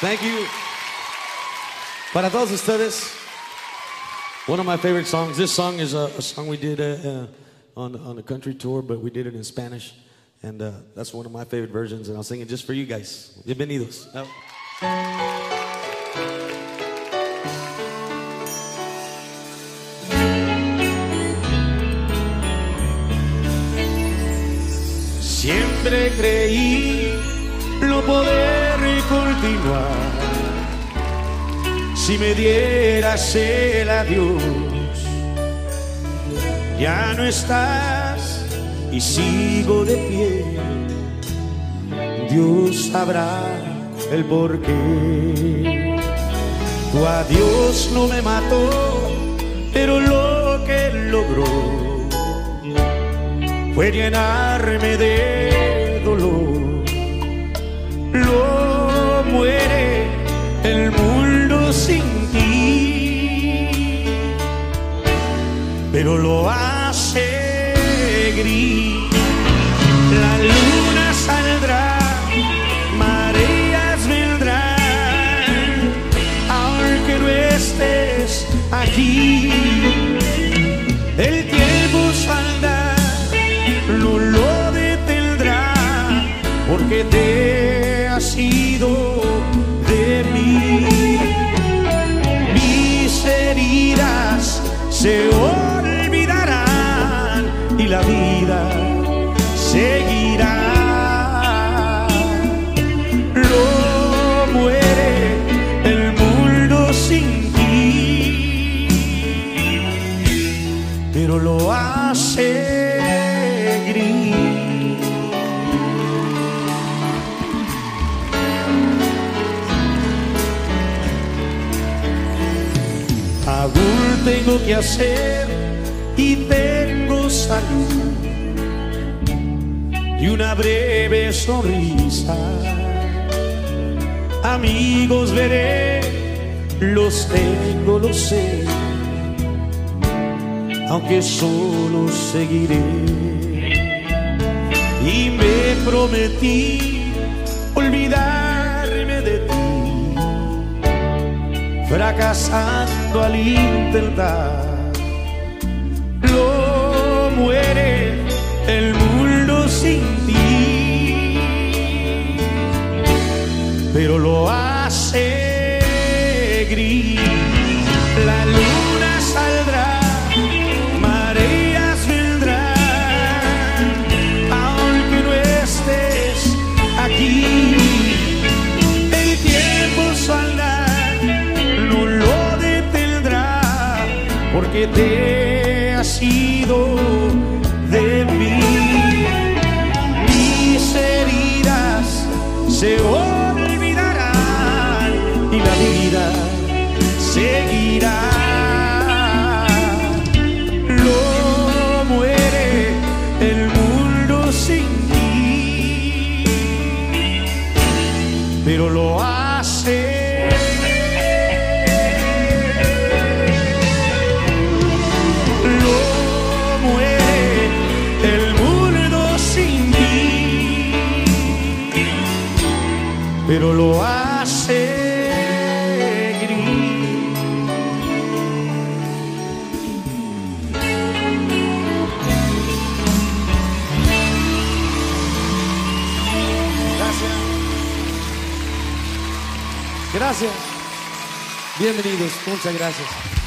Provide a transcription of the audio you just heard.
Thank you. Para todos ustedes, one of my favorite songs. This song is a, a song we did uh, uh, on, on a country tour, but we did it in Spanish. And uh, that's one of my favorite versions, and I'll sing it just for you guys. Bienvenidos. Oh. Siempre creí no poder si me dieras el adiós. Ya no estás y sigo de pie. Dios sabrá el porqué. Tu adiós no me mató, pero lo que logró fue llenarme de dolor. Lo La luna saldrá, mareas vendrán, aunque no estés aquí. Aún tengo que hacer y tengo salud y una breve sonrisa. Amigos veré, los tengo, lo sé, aunque solo seguiré. Y me prometí fracasando al intentar. Lo muere el mundo sin ti, pero lo hace gris. La luna saldrá, mareas vendrán, aunque no estés aquí. Porque te has ido de mí. Mis heridas se olvidarán y la vida seguirá. Lo muere el mundo sin ti, pero lo hace. Pero lo hace gris. Gracias. Gracias. Bienvenidos. Muchas gracias.